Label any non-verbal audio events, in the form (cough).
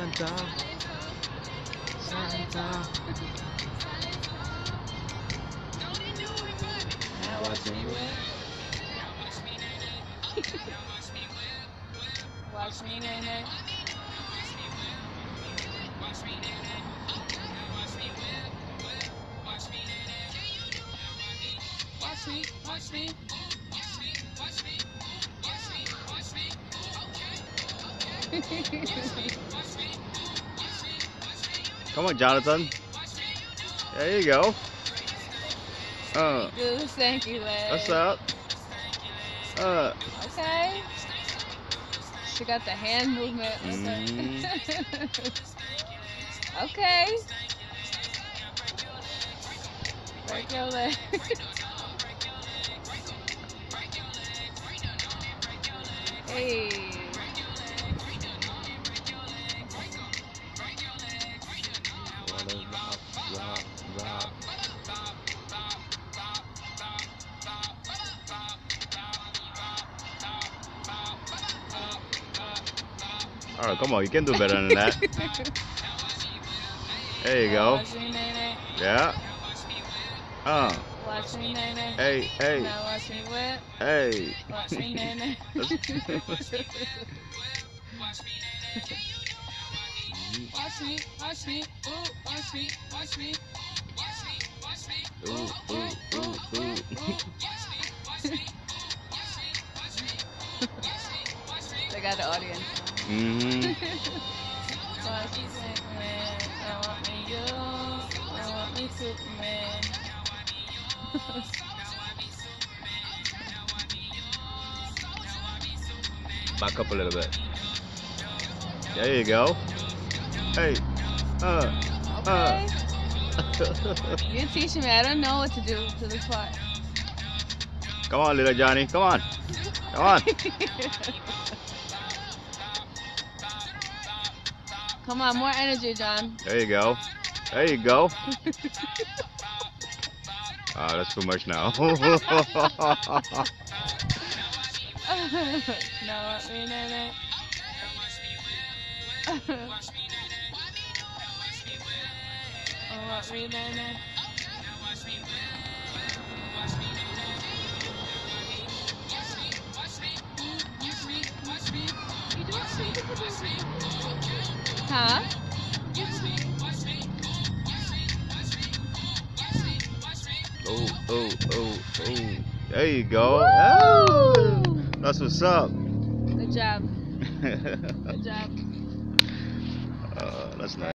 Santa. Santa. Now watch me whip. Watch me, nay, nay. Watch me, watch me. Come on, Johnathan. There you go. Uh, Goose, thank you, Legs. what's up? Uh, Okay. She got the hand movement. Okay. Mhm. (laughs) okay. Break your leg. (laughs) hey. What rock, rock, rock. All right, come on, you can do better than that. (laughs) There you go. Watch me. Yeah. Uh, Watch me, nay. hey, hey, Now watch me whip. hey. Watch me, nay, (laughs) (laughs) nay. Watch me, watch me, ooh, watch me, watch me. Watch me, watch me, Ooh, ooh, ooh, ooh. They got the audience. Mm-hmm. Watch me, Superman. I want me you. I want me Superman. Back up a little bit. There you go. Hey. Uh. Okay. (laughs) You're teaching me. I don't know what to do to this part. Come on, little Johnny. Come on. Come on. (laughs) Come on, more energy, John. There you go. There you go. (laughs) Ah, that's too much now. no, I mean, nay, nay. I mean, nay, nay. Huh? oh, oh, oh, oh. There you go. Oh, that's what's up. Good job. (laughs) Good job. uh, that's nice.